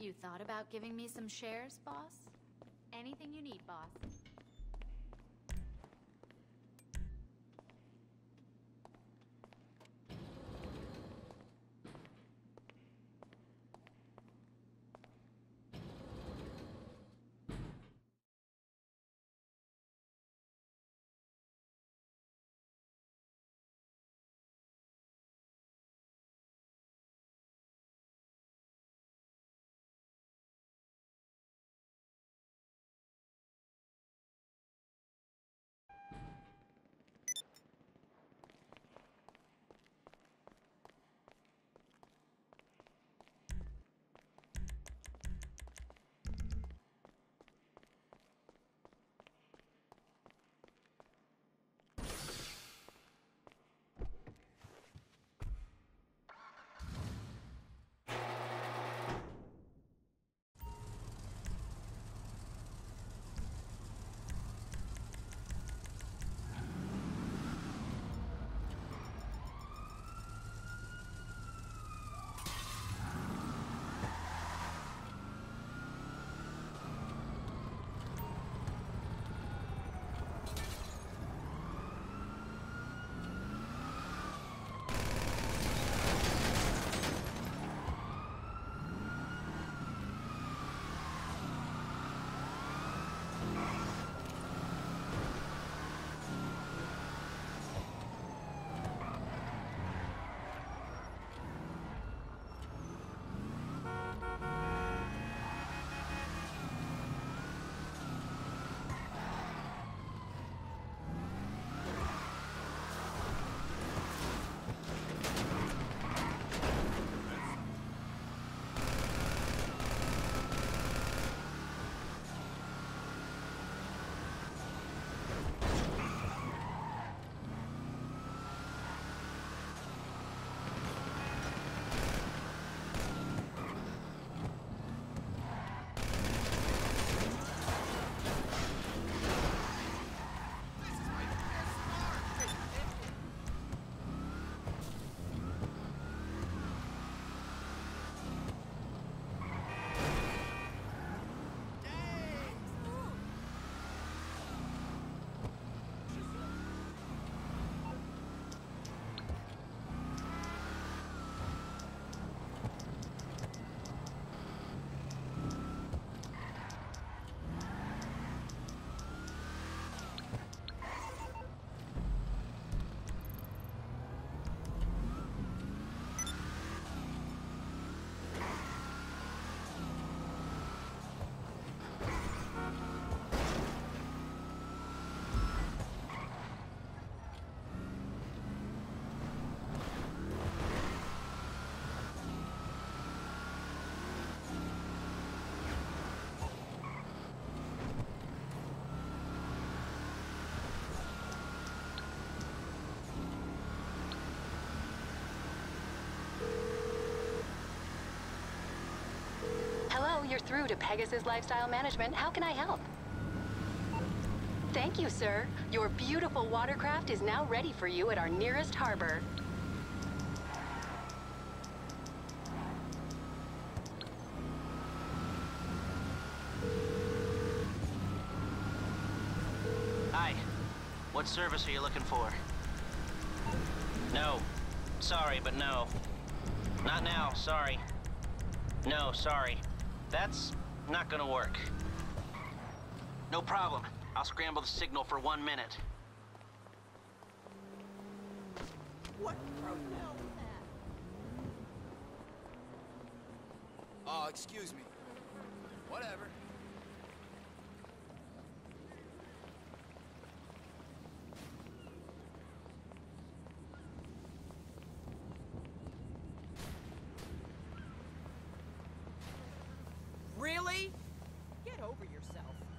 You thought about giving me some shares, boss? Anything you need, boss. Hello, you're through to Pegasus Lifestyle Management. How can I help? Thank you, sir. Your beautiful watercraft is now ready for you at our nearest harbor. Hi. What service are you looking for? No. Sorry, but no. Not now, sorry. No, sorry. That's not gonna work. No problem. I'll scramble the signal for one minute. What the hell was that? Oh, excuse me. Whatever. Over yourself.